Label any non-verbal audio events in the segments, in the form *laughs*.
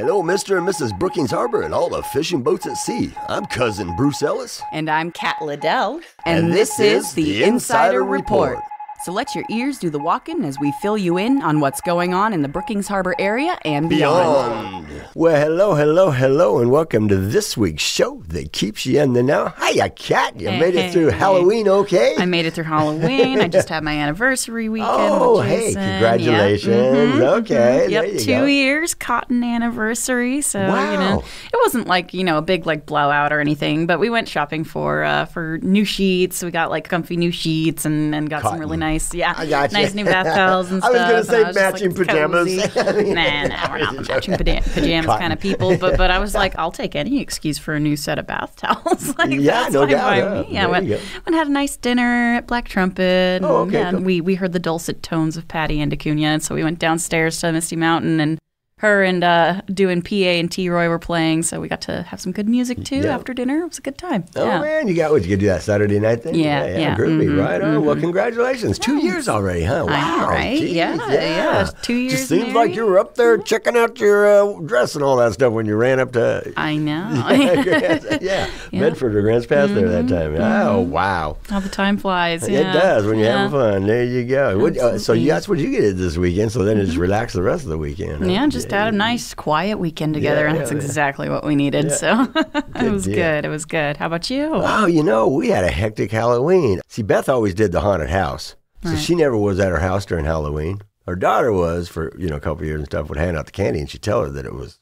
Hello, Mr. and Mrs. Brookings Harbor and all the fishing boats at sea. I'm cousin Bruce Ellis. And I'm Kat Liddell. And this is the Insider Report. So let your ears do the walking as we fill you in on what's going on in the Brookings Harbor area and beyond. Beyond. Well, hello, hello, hello, and welcome to this week's show that keeps you in the know. Hiya, Kat. You Hey, made it through hey. Halloween okay? I made it through Halloween. I just *laughs* had my anniversary weekend. Oh, with hey, Jason. Yeah. congratulations. Mhm, Okay, mhm. there Yep, two go. years cotton anniversary. So you know, it wasn't like you know a big like blowout or anything. But we went shopping for uh, for new sheets. We got like comfy new sheets and, and got some really nice yeah I gotcha. nice new bath *laughs* towels and stuff. I was gonna say was matching like, pajamas. *laughs* nah, nah, we're not the *laughs* matching pajama- pajamas Cotton. kind of people. But but I was like, I'll take any excuse for a new set of bath towels. like Yeah, that's no doubt, yeah. Yeah, went, went had a nice dinner at Black Trumpet. Oh, and, okay, and cool. we we heard the dulcet tones of Patty and Acuna, and so we went downstairs to Misty Mountain and. Her and uh, doing PA and T Roy were playing, so we got to have some good music too Yeah. after dinner. It was a good time. Oh yeah. man, you got what you could do that Saturday night thing? Yeah, yeah, yeah, groovy, mhm, right on. Well, congratulations, two years already, huh? Know, Wow, right? geez, Yeah, yeah, two years Just seems like you were up there checking out your uh, dress and all that stuff when you ran up to. I know. *laughs* *laughs* yeah, Medford or Grants Pass there that time. Oh wow, How the time flies. it does when you're having fun. There you go. What, uh, so that's what you did this weekend. So then just relax the rest of the weekend. huh? Yeah, just had a nice quiet weekend together, Yeah, and that's yeah. exactly what we needed. So *laughs* it was deal. good. It was good. How about you? Oh, you know, we had a hectic Halloween. See, Beth always did the haunted house. So she never was at her house during Halloween. Her daughter was for, you know, a couple of years and stuff, would hand out the candy and she'd tell her that it was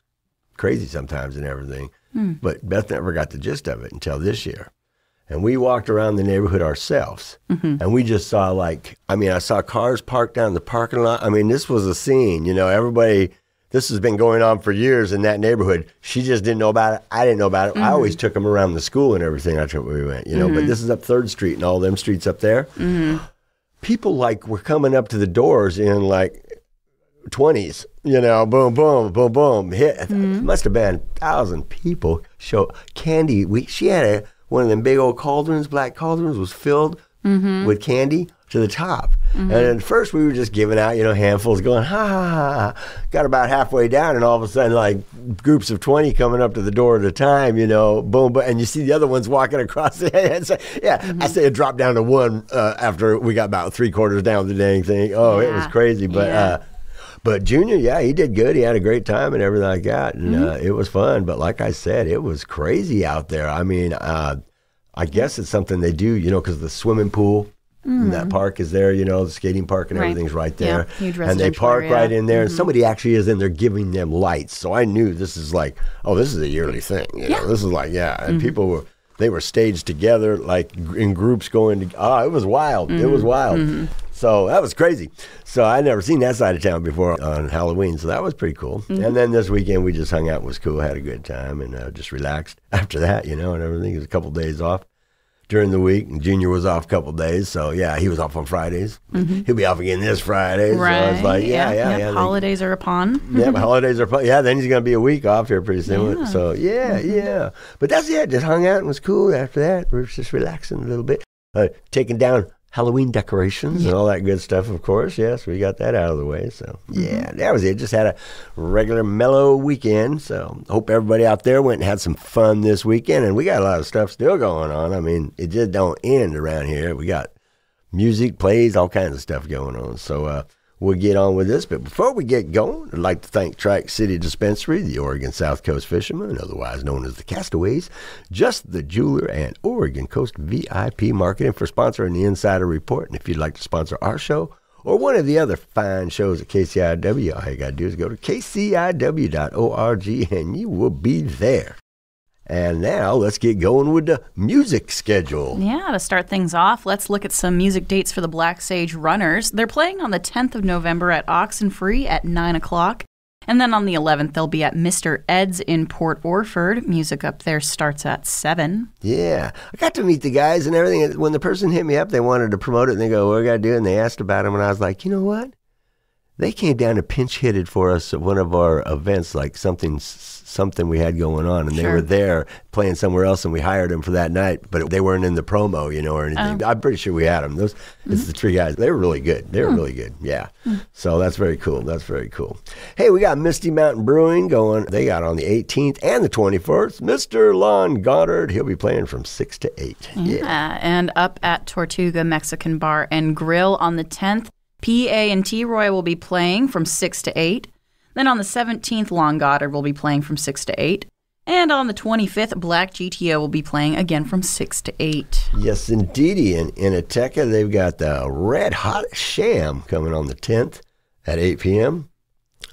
crazy sometimes and everything. Hmm. But Beth never got the gist of it until this year. And we walked around the neighborhood ourselves mm-hmm. and we just saw like, I mean, I saw cars parked down the parking lot. I mean, this was a scene, you know, everybody, this has been going on for years in that neighborhood. She just didn't know about it. I didn't know about it. I always mm-hmm. took them around the school and everything. That's where we went, you know, but mm-hmm. this is up Third Street and all them streets up there. Mm-hmm. People like were coming up to the doors in like 20s, you know, boom, boom, boom, boom. Hit. It must have been a thousand people. Show candy. We she had a one of them big old cauldrons, black cauldrons, was filled with candy to the top. And at first we were just giving out, you know, handfuls, going ha ha ha. ha. Got about halfway down, and all of a sudden, like groups of 20 coming up to the door at a time, you know, boom, boom, and you see the other ones walking across *laughs* the and so, yeah, I say it dropped down to one uh, after we got about three quarters down the dang thing. Oh, it was crazy, but. Yeah. Uh, but Junior, yeah, he did good. He had a great time and everything like that, and Mm-hmm. uh, it was fun. But like I said, it was crazy out there. I mean, uh, I guess it's something they do, you know, because the swimming pool. and That park is there, you know, the skating park and Mm-hmm. Right. everything's right Yeah, there. huge and they park area. Mm-hmm. right in there, and somebody actually is in there giving them lights. So I knew this is like, oh, this is a yearly thing. You Yeah. Mm-hmm. this is like, yeah. And people were, they were staged together, like in groups going to, oh, it was wild. It Mm-hmm. was wild. So that was crazy. So I never seen that side of town before on Halloween. So that was pretty cool. Mm-hmm. And then this weekend we just hung out, It was cool, had a good time, and uh, just relaxed *laughs* after that, you know, and everything. It was a couple days off during the week. And Junior was off a couple days, so yeah, he was off on Fridays. He'll be off again this Friday. Mm-hmm. Right. So it's like, yeah, yeah, yeah. they- Holidays are upon. yeah, but holidays are. fu- Yeah, then he's gonna be a week off here pretty soon. So yeah, yeah. But that's it. Just hung out and was cool. After that, we are just relaxing a little bit, uh, taking down Halloween decorations and all that good stuff. Of course, yes, we got that out of the way. So yeah, that was it. Just had a regular mellow weekend. So hope everybody out there went and had some fun this weekend. And we got a lot of stuff still going on. I mean, it just don't end around here. We got music, plays, all kinds of stuff going on. So uh, we'll get on with this. But before we get going, I'd like to thank Track City Dispensary, the Oregon South Coast Fishermen, otherwise known as the Castaways, Just the Jeweler, and Oregon Coast VIP Marketing for sponsoring the Insider Report. And if you'd like to sponsor our show, or one of the other fine shows at KCIW, all you got to do is go to kciw.org and you will be there. And now let's get going with the music schedule. Yeah, to start things off, let's look at some music dates for the Black Sage Runners. They're playing on the 10th of November at Oxenfree at 9 o'clock. And then on the 11th, they'll be at Mr. Ed's in Port Orford. Music up there starts at 7. Yeah, I got to meet the guys and everything. When the person hit me up, they wanted to promote it, and they go, "What I got to do?" And they asked about them, and I was like, "You know what? They came down and pinch hitted for us at one of our events, like something something we had going on, and Sure. they were there playing somewhere else, and we hired them for that night, but they weren't in the promo, you know, or anything. Oh. I'm pretty sure we had them. Those, it's mm-hmm. the three guys. They were really good. They were hmm. really good. Yeah. Hmm. So that's very cool. That's very cool. Hey, we got Misty Mountain Brewing going. They got on the 18th and the 21st. Mr. Lon Goddard, he'll be playing from six to eight. Yeah. Yeah, and up at Tortuga Mexican Bar and Grill on the 10th, PA and T Roy will be playing from 6 to 8. Then on the 17th, Lon Goddard will be playing from 6 to 8. And on the 25th, Black GTO will be playing again from 6 to 8. Yes, indeedy. In, in Ateca, they've got the Red Hot Sham coming on the 10th at 8 p.m.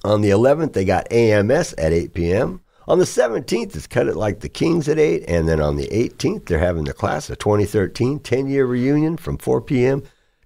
On the 11th, they got AMS at 8 p.m. On the 17th, it's Cut It Like the Kings at 8. And then on the 18th, they're having the class of 2013 10 year reunion from 4 p.m.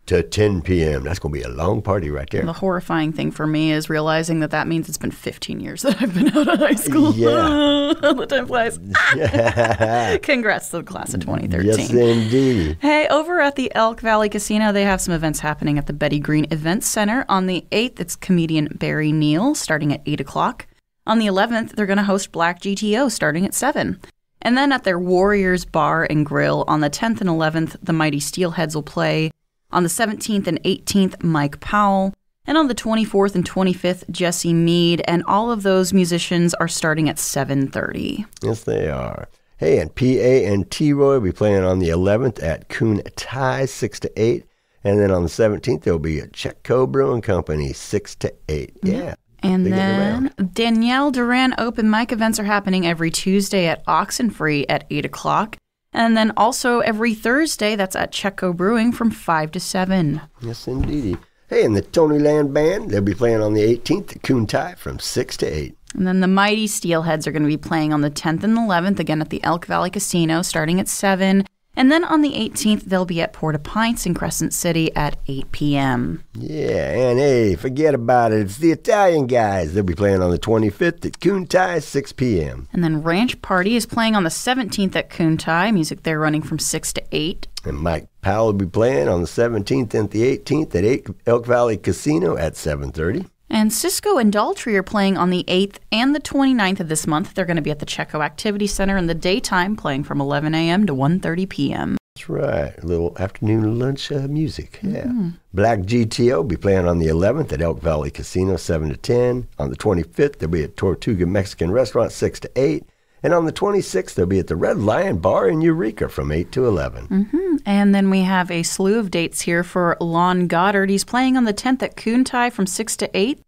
to 10 p.m. That's going to be a long party right there. The horrifying thing for me is realizing that that means it's been 15 years that I've been out of high school. Yeah. *laughs* the time flies. *laughs* Congrats to the class of 2013. Yes, indeed. Hey, over at the Elk Valley Casino, they have some events happening at the Betty Green Events Center. On the 8th, it's comedian Barry Neal starting at 8 o'clock. On the 11th, they're going to host Black GTO starting at 7. And then at their Warriors Bar and Grill on the 10th and 11th, the Mighty Steelheads will play. On the 17th and 18th, Mike Powell. And on the 24th and 25th, Jesse Mead. And all of those musicians are starting at 7.30. Yes, they are. Hey, and PA and T Roy will be playing on the 11th at Coon Tai, 6 to 8. And then on the 17th, there'll be at Chetco Brewing Company, 6 to 8. Mm-hmm. Yeah. And They get then Danielle Duran open mic events are happening every Tuesday at Oxenfree at 8 o'clock. And then also every Thursday, that's at Chetco Brewing from 5 to 7. Yes, indeedy. Hey, and the Tony Land Band, they'll be playing on the 18th at Coon Tai from 6 to 8. And then the Mighty Steelheads are going to be playing on the 10th and 11th, again at the Elk Valley Casino, starting at 7. And then on the 18th, they'll be at Port O'Pints in Crescent City at 8 p.m. Yeah, and hey, forget about it. It's the Italian guys. They'll be playing on the 25th at Coon Tai, 6 p.m. And then Ranch Party is playing on the 17th at Kuntai. Music they're running from 6 to 8. And Mike Powell will be playing on the 17th and the 18th at 8 Elk Valley Casino at 7.30. And Cisco and Daltrey are playing on the 8th and the 29th of this month. They're going to be at the Chetco Activity Center in the daytime, playing from 11 a.m. to 1.30 p.m. That's right. A little afternoon lunch uh, music. Yeah. Black GTO will be playing on the 11th at Elk Valley Casino, 7 to 10. On the 25th, they'll be at Tortuga Mexican Restaurant, 6 to 8. And on the 26th, they'll be at the Red Lion Bar in Eureka from 8 to 11. Mm-hmm. And then we have a slew of dates here for Lon Goddard. He's playing on the 10th at Kuntai from 6 to 8.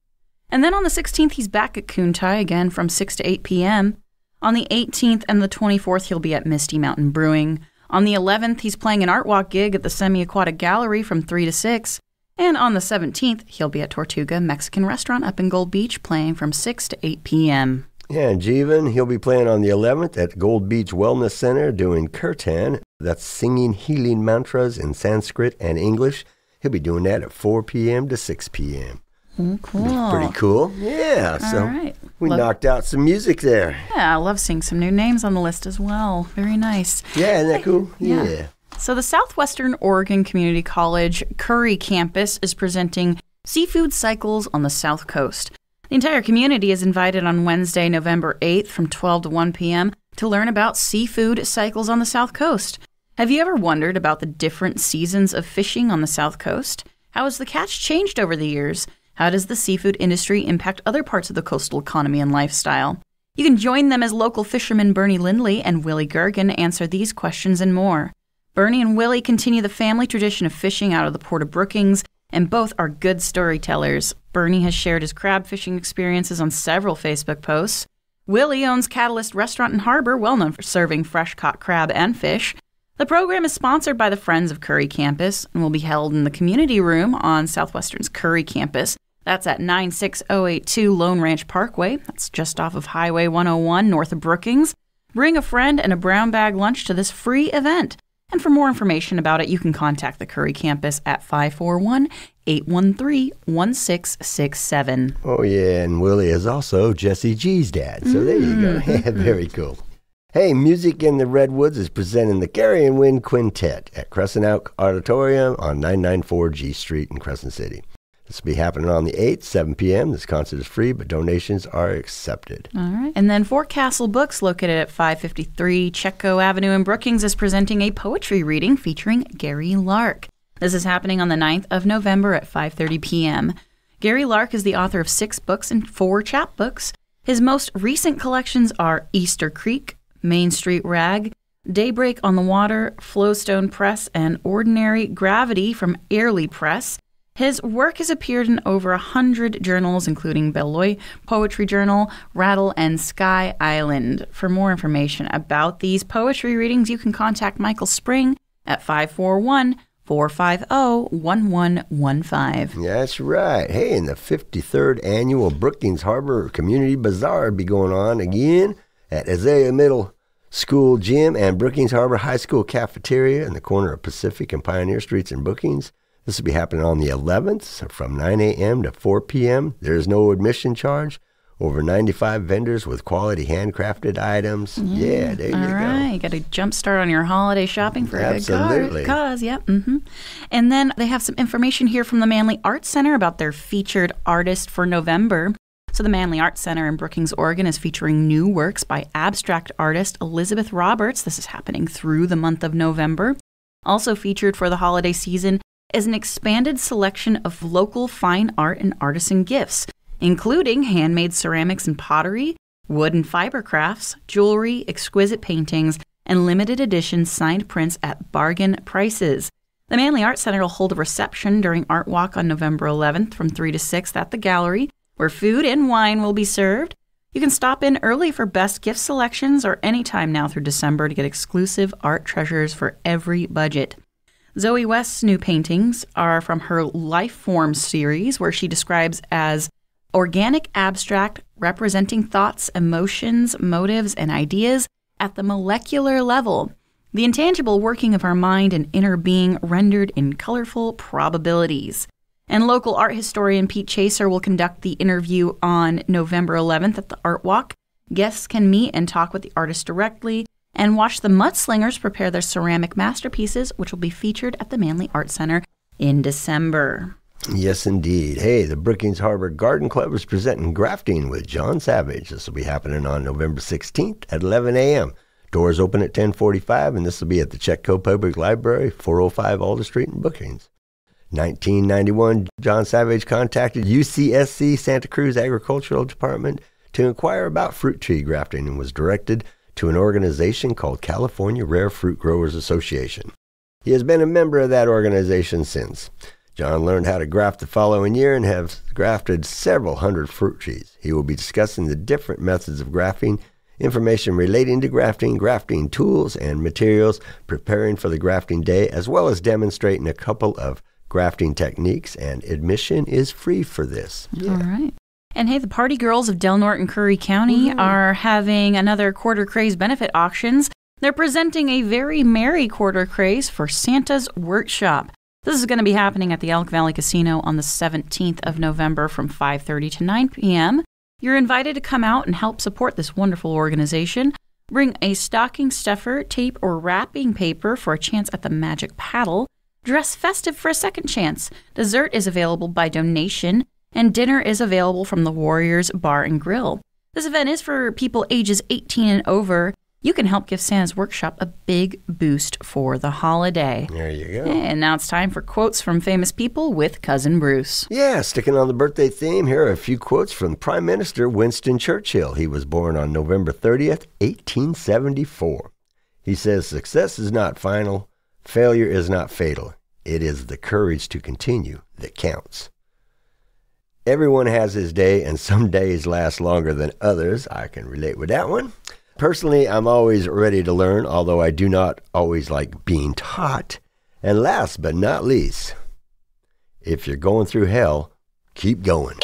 And then on the 16th, he's back at Kuntai again from 6 to 8 p.m. On the 18th and the 24th, he'll be at Misty Mountain Brewing. On the 11th, he's playing an art walk gig at the Semi Aquatic Gallery from 3 to 6. And on the 17th, he'll be at Tortuga Mexican Restaurant up in Gold Beach playing from 6 to 8 p.m. Yeah, and Jeevan, he'll be playing on the 11th at Gold Beach Wellness Center doing kirtan. That's singing healing mantras in Sanskrit and English. He'll be doing that at 4 p.m. to 6 p.m. Oh, mm, cool. Pretty cool. Yeah, so All right. we Love- knocked out some music there. Yeah, I love seeing some new names on the list as well. Very nice. Yeah, isn't that cool? Yeah. yeah. So, the Southwestern Oregon Community College Curry campus is presenting Seafood Cycles on the South Coast. The entire community is invited on Wednesday, November 8th from 12 to 1 p.m. to learn about seafood cycles on the South Coast. Have you ever wondered about the different seasons of fishing on the South Coast? How has the catch changed over the years? How does the seafood industry impact other parts of the coastal economy and lifestyle? You can join them as local fishermen Bernie Lindley and Willie Gergen answer these questions and more. Bernie and Willie continue the family tradition of fishing out of the Port of Brookings, and both are good storytellers. Bernie has shared his crab fishing experiences on several Facebook posts. Willie owns Catalyst Restaurant and Harbor, well known for serving fresh caught crab and fish. The program is sponsored by the Friends of Curry Campus and will be held in the community room on Southwestern's Curry campus. That's at 96082 Lone Ranch Parkway. That's just off of Highway 101 north of Brookings. Bring a friend and a brown bag lunch to this free event. And for more information about it, you can contact the Curry campus at 541 813 1667. Oh, yeah, and Willie is also Jesse G's dad. So there you go. Mm. *laughs* Yeah, very cool. Hey, Music in the Redwoods is presenting the Carion Wind Quintet at Crescent Elk Auditorium on 994 G Street in Crescent City. This will be happening on the 8th, 7 p.m. This concert is free, but donations are accepted. All right. And then Forecastle Books, located at 553 Chetco Avenue in Brookings, is presenting a poetry reading featuring Gary Lark. This is happening on the 9th of November at 5:30 p.m. Gary Lark is the author of 6 books and 4 chapbooks. His most recent collections are Easter Creek, Main Street Rag, Daybreak on the Water, Flowstone Press, and Ordinary Gravity from Airlie Press. His work has appeared in over a hundred journals, including Beloit Poetry Journal, Rattle, and Sky Island. For more information about these poetry readings, you can contact Michael Spring at 541 450 1115. That's right. Hey, and the 53rd annual Brookings Harbor Community Bazaar will be going on again at Azalea Middle School Gym and Brookings Harbor High School Cafeteria in the corner of Pacific and Pioneer Streets in Brookings. This will be happening on the 11th from 9 a.m. to 4 p.m. There is no admission charge. Over 95 vendors with quality handcrafted items. Yeah, there All you right, go. All right, you got a jump start on your holiday shopping for Absolutely. a good cause. Yep. hmm And then they have some information here from the Manley Arts Center about their featured artist for November. So the Manley Arts Center in Brookings, Oregon, is featuring new works by abstract artist Elizabeth Roberts. This is happening through the month of November. Also featured for the holiday season is an expanded selection of local fine art and artisan gifts, including handmade ceramics and pottery, wood and fiber crafts, jewelry, exquisite paintings, and limited edition signed prints at bargain prices. The Manley Art Center will hold a reception during Art Walk on November 11th from 3 to 6 at the gallery, where food and wine will be served. You can stop in early for best gift selections or anytime now through December to get exclusive art treasures for every budget. Zoe West's new paintings are from her Life Form series, where she describes as organic abstract representing thoughts, emotions, motives, and ideas at the molecular level. The intangible working of our mind and inner being rendered in colorful probabilities. And local art historian Pete Chaser will conduct the interview on November 11th at the Art Walk. Guests can meet and talk with the artist directly and watch the mudslingers prepare their ceramic masterpieces, which will be featured at the Manley Art Center in December. Yes, indeed. Hey, the Brookings Harbor Garden Club is presenting grafting with John Savage. This will be happening on November 16th at 11 a.m. Doors open at 1045, and this will be at the Chetco Public Library, 405 Alder Street in Brookings. 1991, John Savage contacted UCSC Santa Cruz Agricultural Department to inquire about fruit tree grafting and was directed to an organization called California Rare Fruit Growers Association. He has been a member of that organization since. John learned how to graft the following year and has grafted several hundred fruit trees. He will be discussing the different methods of grafting, information relating to grafting, grafting tools and materials, preparing for the grafting day, as well as demonstrating a couple of grafting techniques, and admission is free for this. All right. And hey, the Party Girls of Del Norte and Curry County are having another Quarter Craze benefit auctions. They're presenting a very merry Quarter Craze for Santa's Workshop. This is going to be happening at the Elk Valley Casino on the 17th of November from 5:30 to 9 p.m. You're invited to come out and help support this wonderful organization. Bring a stocking stuffer, tape, or wrapping paper for a chance at the magic paddle. Dress festive for a second chance. Dessert is available by donation, and dinner is available from the Warriors Bar and Grill. This event is for people ages 18 and over. You can help give Santa's Workshop a big boost for the holiday. There you go. And now it's time for quotes from famous people with Cousin Bruce. Yeah, sticking on the birthday theme, here are a few quotes from Prime Minister Winston Churchill. He was born on November 30th, 1874. He says, Success is not final, failure is not fatal. It is the courage to continue that counts. Everyone has his day, and some days last longer than others. I can relate with that one. Personally, I'm always ready to learn, although I do not always like being taught. And last but not least, if you're going through hell, keep going.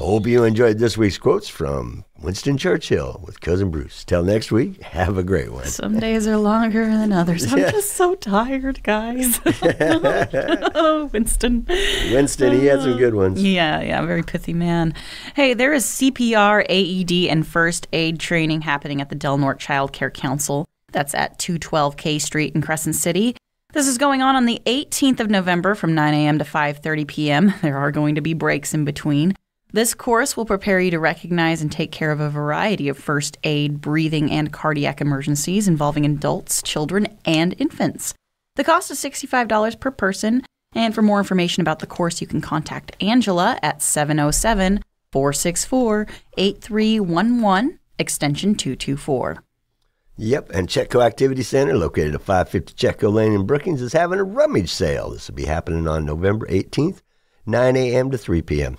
Hope you enjoyed this week's quotes from Winston Churchill with Cousin Bruce. Till next week, *laughs* have a great one. Some days are longer than others. I'm Yeah. just so tired, guys. *laughs* *laughs* oh, Winston. Winston, he had some good ones. Yeah, yeah, very pithy man. Hey, there is CPR, AED, and first aid training happening at the Del Norte Child Care Council. That's at 212 K Street in Crescent City. This is going on on the 18th of November from 9 a.m. to 5:30 p.m. There are going to be breaks in between. This course will prepare you to recognize and take care of a variety of first aid, breathing, and cardiac emergencies involving adults, children, and infants. The cost is $65 per person, and for more information about the course, you can contact Angela at 707 464 8311, extension 224. Yep, and Chetco Activity Center, located at 550 Chetco Lane in Brookings, is having a rummage sale. This will be happening on November 18th, 9 a.m. to 3 p.m.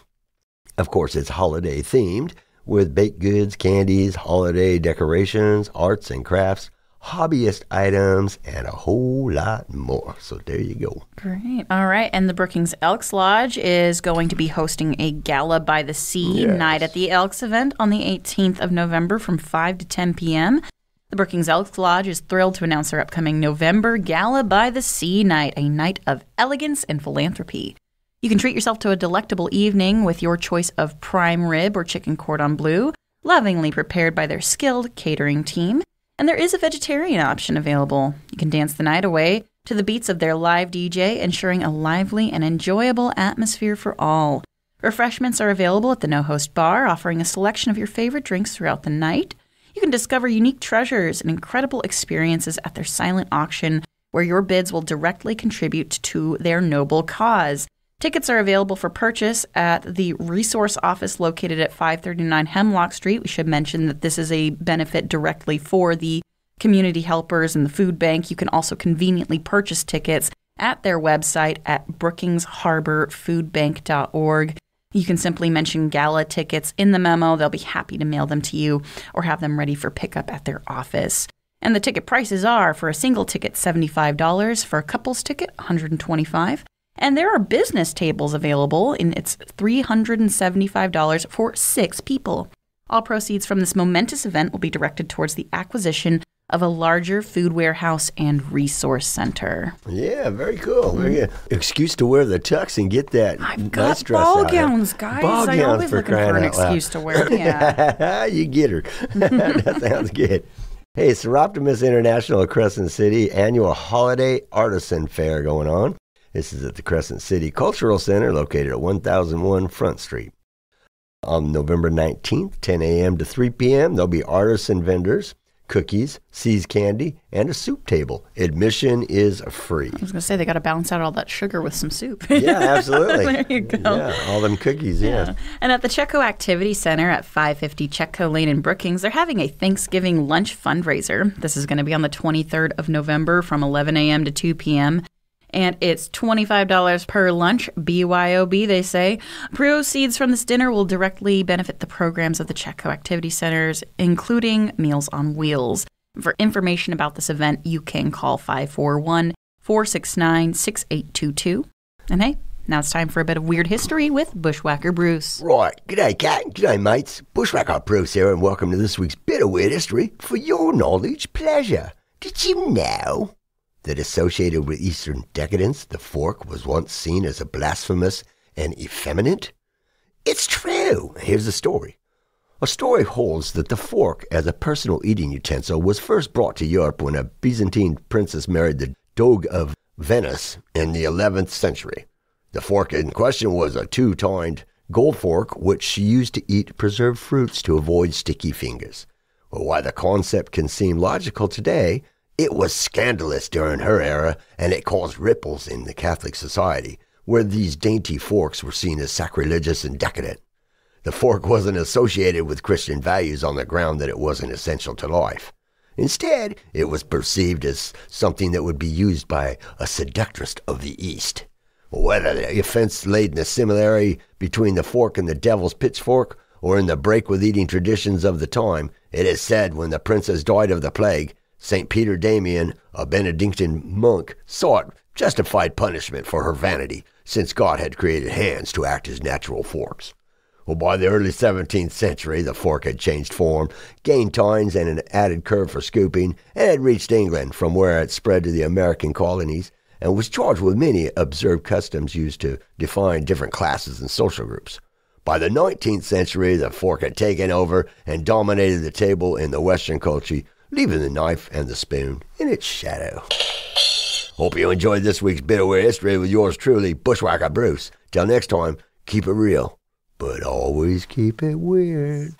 Of course, it's holiday themed with baked goods, candies, holiday decorations, arts and crafts, hobbyist items, and a whole lot more. So there you go. Great. All right. And the Brookings Elks Lodge is going to be hosting a Gala by the Sea Yes. night at the Elks event on the 18th of November from 5 to 10 p.m. The Brookings Elks Lodge is thrilled to announce their upcoming November Gala by the Sea night, a night of elegance and philanthropy. You can treat yourself to a delectable evening with your choice of prime rib or chicken cordon bleu, lovingly prepared by their skilled catering team. And there is a vegetarian option available. You can dance the night away to the beats of their live DJ, ensuring a lively and enjoyable atmosphere for all. Refreshments are available at the No Host Bar, offering a selection of your favorite drinks throughout the night. You can discover unique treasures and incredible experiences at their silent auction, where your bids will directly contribute to their noble cause. Tickets are available for purchase at the resource office located at 539 Hemlock Street. We should mention that this is a benefit directly for the community helpers and the food bank. You can also conveniently purchase tickets at their website at brookingsharborfoodbank.org. You can simply mention gala tickets in the memo. They'll be happy to mail them to you or have them ready for pickup at their office. And the ticket prices are for a single ticket $75, for a couple's ticket $125. And there are business tables available, and it's $375 for six people. All proceeds from this momentous event will be directed towards the acquisition of a larger food warehouse and resource center. Yeah, very cool. Very good. Excuse to wear the tux and get that I've nice got dress ball out. gowns, guys. Ball I'm gowns always for looking for an excuse to wear. Yeah. *laughs* you get her. *laughs* that sounds good. Hey, Soroptimist International of Crescent City annual holiday artisan fair going on. This is at the Crescent City Cultural Center located at 1001 Front Street. On November 19th, 10 a.m. to 3 p.m., there'll be artists and vendors, cookies, See's candy, and a soup table. Admission is free. I was going to say they got to balance out all that sugar with some soup. *laughs* Yeah, absolutely. *laughs* there you go. Yeah, all them cookies, yeah. And at the Chetco Activity Center at 550 Chetco Lane in Brookings, they're having a Thanksgiving lunch fundraiser. This is going to be on the 23rd of November from 11 a.m. to 2 p.m. And it's $25 per lunch, BYOB, they say. Proceeds from this dinner will directly benefit the programs of the Chetco Activity Centers, including Meals on Wheels. For information about this event, you can call 541 469 6822. And hey, now it's time for a bit of weird history with Bushwhacker Bruce. Right. G'day, Kat. G'day, mates. Bushwhacker Bruce here, and welcome to this week's bit of weird history for your knowledge pleasure. Did you know that associated with Eastern decadence, the fork was once seen as a blasphemous and effeminate? It's true. Here's the story. A story holds that the fork, as a personal eating utensil, was first brought to Europe when a Byzantine princess married the Doge of Venice in the 11th century. The fork in question was a two tined gold fork which she used to eat preserved fruits to avoid sticky fingers. Well, while the concept can seem logical today, it was scandalous during her era and it caused ripples in the Catholic society, where these dainty forks were seen as sacrilegious and decadent. The fork wasn't associated with Christian values on the ground that it wasn't essential to life. Instead, it was perceived as something that would be used by a seductress of the East. Whether the offense laid in the similarity between the fork and the devil's pitchfork, or in the break with eating traditions of the time, it is said when the princess died of the plague, St. Peter Damian, a Benedictine monk, sought justified punishment for her vanity, since God had created hands to act as natural forks. Well, by the early 17th century, the fork had changed form, gained tines and an added curve for scooping, and had reached England, from where it spread to the American colonies, and was charged with many observed customs used to define different classes and social groups. By the 19th century, the fork had taken over and dominated the table in the Western culture, leaving the knife and the spoon in its shadow. Hope you enjoyed this week's Bit of Weird History with yours truly, Bushwhacker Bruce. Till next time, keep it real, but always keep it weird.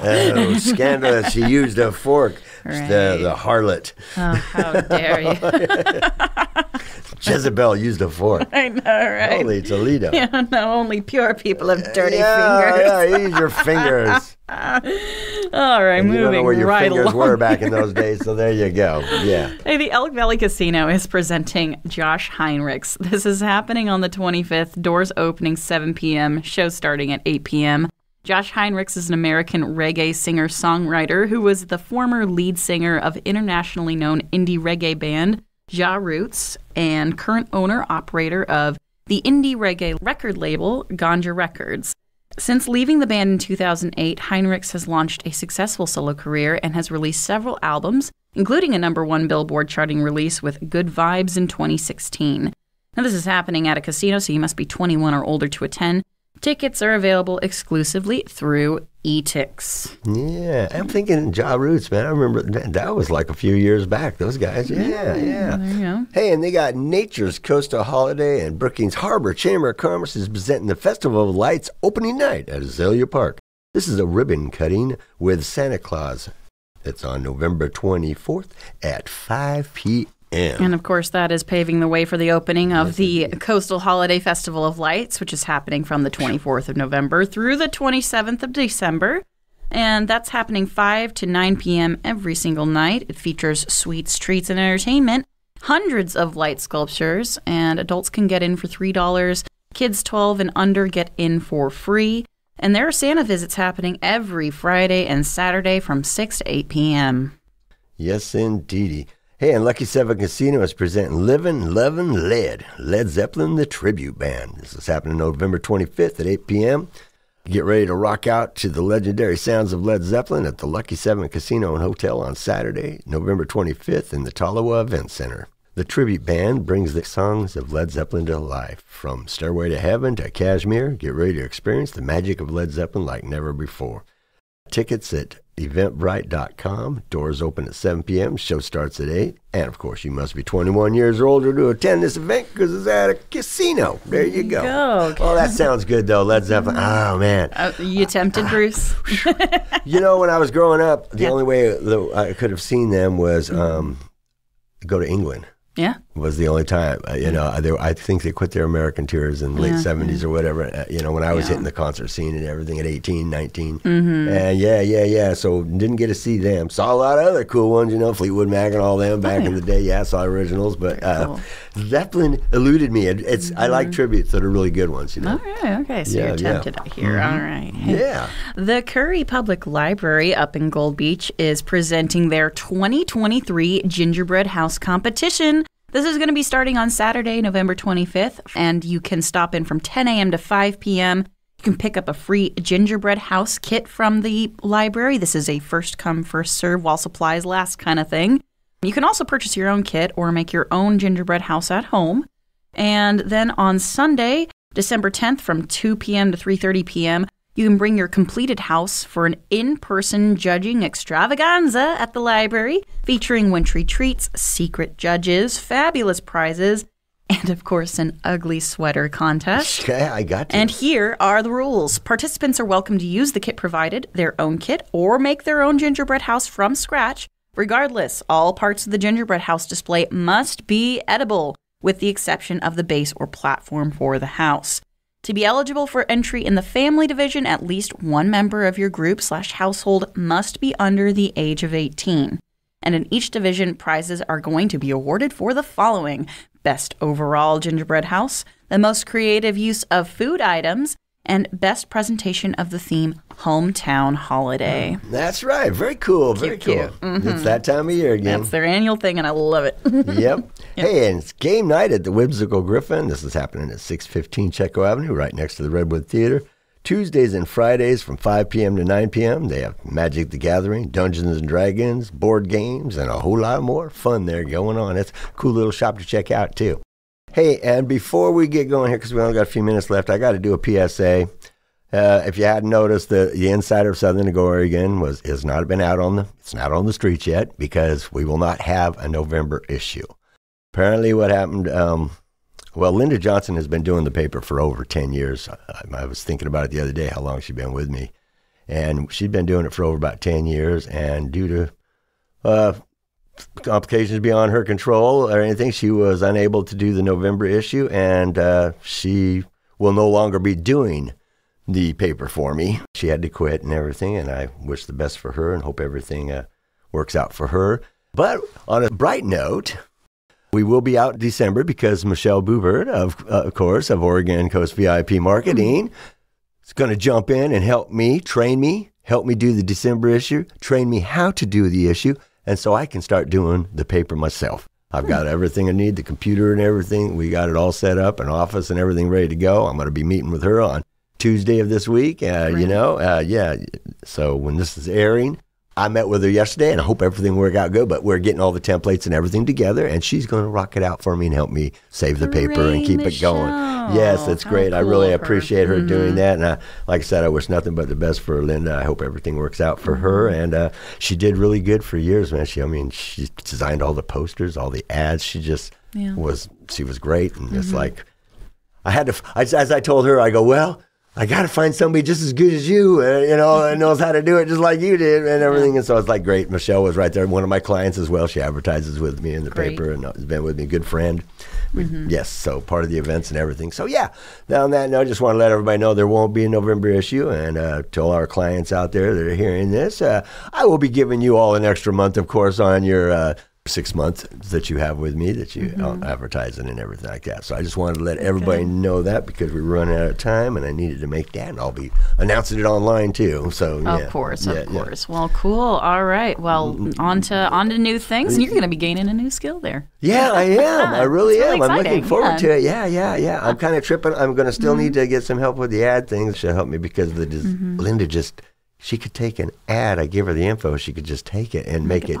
Oh, scandalous. She used a fork. Right. The, the harlot. Oh, how *laughs* dare you. *laughs* Jezebel used a fork. I know, right? Holy Toledo. Yeah, no, only pure people have dirty yeah, fingers. Yeah, use your fingers. *laughs* All right, and moving you don't know where your right fingers along. were back in those days, so there you go. Yeah. Hey, the Elk Valley Casino is presenting Josh Heinrichs. This is happening on the 25th. Doors opening 7 p.m. Show starting at 8 p.m. Josh Heinrichs is an American reggae singer songwriter who was the former lead singer of internationally known indie reggae band Jah Roots and current owner operator of the indie reggae record label Ganja Records. Since leaving the band in 2008, Heinrichs has launched a successful solo career and has released several albums, including a number one Billboard charting release with Good Vibes in 2016. Now, this is happening at a casino, so you must be 21 or older to attend. Tickets are available exclusively through eTix. Yeah, I'm thinking Jah Roots, man. I remember that, that was like a few years back. Those guys, yeah, mm-hmm. yeah. There you go. Hey, and they got Nature's Coastal Holiday and Brookings Harbor Chamber of Commerce is presenting the Festival of Lights opening night at Azalea Park. This is a ribbon cutting with Santa Claus. It's on November 24th at 5 p.m. And of course, that is paving the way for the opening of the Coastal Holiday Festival of Lights, which is happening from the 24th of November through the 27th of December. And that's happening 5 to 9 p.m. every single night. It features sweets, treats, and entertainment, hundreds of light sculptures, and adults can get in for $3. Kids 12 and under get in for free. And there are Santa visits happening every Friday and Saturday from 6 to 8 p.m. Yes, indeedy. Hey, and Lucky Seven Casino is presenting Livin' Lovin' Led, Led Zeppelin, the tribute band. This is happening November 25th at 8 p.m. Get ready to rock out to the legendary sounds of Led Zeppelin at the Lucky Seven Casino and Hotel on Saturday, November 25th in the Tolowa Event Center. The tribute band brings the songs of Led Zeppelin to life. From Stairway to Heaven to Kashmir, get ready to experience the magic of Led Zeppelin like never before. Tickets at eventbrite.com. Doors open at 7 p.m. Show starts at 8. And of course, you must be 21 years or older to attend this event because it's at a casino. There you go. go. Oh, that sounds good though. Led Zeppelin. Oh man. Uh, you tempted, Bruce? You know, when I was growing up, the Yeah. only way that I could have seen them was um, go to England. yeah. Was the only time, uh, you know. They, I think they quit their American tours in the late Yeah, '70s or whatever. Uh, you know, when I was Yeah. hitting the concert scene and everything at 18, 19, and yeah, yeah, yeah. So didn't get to see them. Saw a lot of other cool ones, you know, Fleetwood Mac and all them back in yeah. the day. Yeah, I saw originals, but uh, cool. Zeppelin eluded me. It, it's I like tributes that are really good ones, you know. All right. Okay. So Yeah, you're yeah. tempted here. All right. Yeah. The Curry Public Library up in Gold Beach is presenting their 2023 Gingerbread House competition. This is going to be starting on Saturday, November 25th, and you can stop in from 10 a.m. to 5 p.m. You can pick up a free gingerbread house kit from the library. This is a first come, first serve while supplies last kind of thing. You can also purchase your own kit or make your own gingerbread house at home. And then on Sunday, December 10th from 2 p.m. to 3:30 p.m., you can bring your completed house for an in-person judging extravaganza at the library featuring wintry treats, secret judges, fabulous prizes, and of course an ugly sweater contest. *laughs* Yeah, I got to. And here are the rules. Participants are welcome to use the kit provided, their own kit, or make their own gingerbread house from scratch. Regardless, all parts of the gingerbread house display must be edible, with the exception of the base or platform for the house. To be eligible for entry in the family division, at least one member of your group slash household must be under the age of 18. And in each division, prizes are going to be awarded for the following Best Overall Gingerbread House, the most creative use of food items, and Best Presentation of the Theme Hometown Holiday. Mm, that's right. Very cool. Very Cute, cool. cute. Mm-hmm. It's that time of year again. That's their annual thing, and I love it. *laughs* yep. Hey, and it's game night at the Whimsical Griffin. This is happening at 615 Chetco Avenue, right next to the Redwood Theater. Tuesdays and Fridays from 5 p.m. to 9 p.m. They have Magic the Gathering, Dungeons and Dragons, board games, and a whole lot more fun there going on. It's a cool little shop to check out, too. Hey, and before we get going here, because we only got a few minutes left, I got to do a PSA. Uh, if you hadn't noticed, the, the insider of Southern Oregon was has not been out on the it's not on the streets yet because we will not have a November issue. Apparently, what happened? Um, well, Linda Johnson has been doing the paper for over ten years. I, I was thinking about it the other day how long she'd been with me, and she'd been doing it for over about ten years. And due to uh, complications beyond her control or anything, she was unable to do the November issue, and uh, she will no longer be doing the paper for me. She had to quit and everything, and I wish the best for her and hope everything uh, works out for her. But on a bright note, we will be out in December because Michelle Boobert, of, uh, of course, of Oregon Coast VIP Marketing, is going to jump in and help me, train me, help me do the December issue, train me how to do the issue, and so I can start doing the paper myself. I've got everything I need, the computer and everything. We got it all set up, an office and everything ready to go. I'm going to be meeting with her on Tuesday of this week. Uh, You know, uh, yeah. So when this is airing, I met with her yesterday, and I hope everything worked out good. But we're getting all the templates and everything together, and she's going to rock it out for me and help me save the paper and keep it going. Yes, that's How great. I really her. appreciate her doing Mhm. that, and I, like I said, I wish nothing but the best for Linda. I hope everything works out for her, Mm-hmm. and uh, she did really good for years, man. She, I mean, she designed all the posters, all the ads. She just Yeah. was, she was great, and Mm-hmm. it's like. I had to, I, as I told her, I go, well, I got to find somebody just as good as you, uh, you know, and knows how to do it just like you did and everything. And so it's like, great. Michelle was right there. One of my clients as well. She advertises with me in the Great. paper and has been with me, good friend. We- Yes, so part of the events and everything. So yeah, now on that note, I just want to let everybody know there won't be a November issue. And uh, to all our clients out there that are hearing this, uh, I will be giving you all an extra month, of course, on your uh, six months that you have with me that you uh, advertising and everything like that. So I just wanted to let everybody know that because we're running out of time and I needed to make that. And I'll be announcing it online too. So yeah. Of course, Yeah, of yeah. course. Well, cool. All right. Well, on to on to new things, and you're going to be gaining a new skill there. Yeah, I *laughs* am. I really am. I'm looking forward yeah. to it. Yeah, yeah, yeah. I'm kind of tripping. I'm going to still Mm-hmm. need to get some help with the ad things. She'll help me because the des- Linda just she could take an ad. I give her the info. She could just take it and make, it it.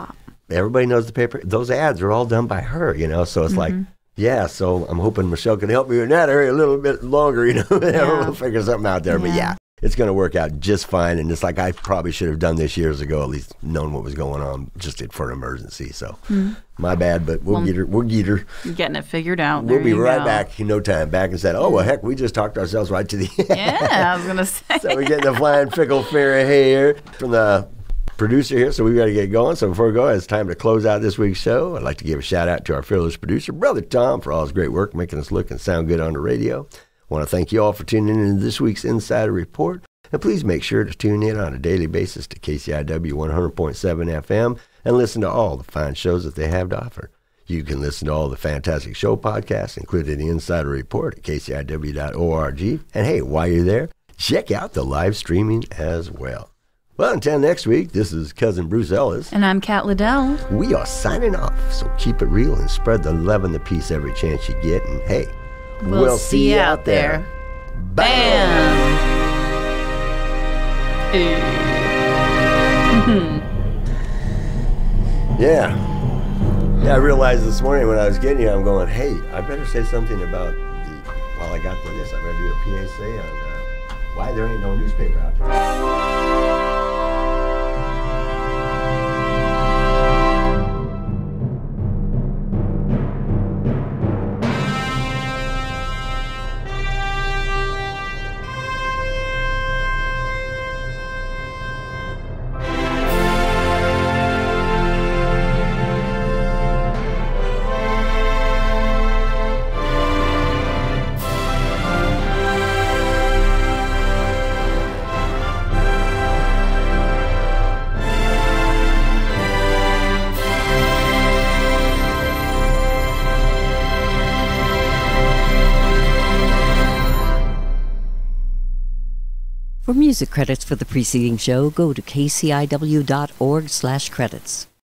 Everybody knows the paper. Those ads are all done by her. You know, so it's like. Mm-hmm. Yeah, so I'm hoping Michelle can help me in that area a little bit longer, you know. *laughs* Yeah. we'll figure something out there. But Yeah. yeah, it's going to work out just fine. And it's like I probably should have done this years ago, at least known what was going on, just it for an emergency. So my bad, but we'll Well, get her. We'll get her. Getting it figured out. We'll There be right go. back in no time. Back and said, "Oh well, heck, we just talked ourselves right to the end." *laughs* Yeah, I was going to say. so we're getting the flying fickle fairy here from the producer here. So we got to get going. So before we go, it's time to close out this week's show. I'd like to give a shout out to our fearless producer, brother Tom, for all his great work making us look and sound good on the radio. I want to thank you all for tuning in to this week's Insider Report. And please make sure to tune in on a daily basis to KCIW 100.7 FM and listen to all the fine shows that they have to offer. You can listen to all the fantastic show podcasts, including the Insider Report at kciw.org. And hey, while you're there, check out the live streaming as well. Well, until next week, this is Cousin Bruce Ellis. And I'm Kat Liddell. We are signing off, so keep it real and spread the love and the peace every chance you get. And hey, We'll, see you out there. Bam! *laughs* Yeah. Yeah, I realized this morning when I was getting here, I'm going, hey, I better say something about the, while I got to this, I better do a PSA on uh, why there ain't no newspaper out there. Music credits for the preceding show, go to kciw.org slash credits.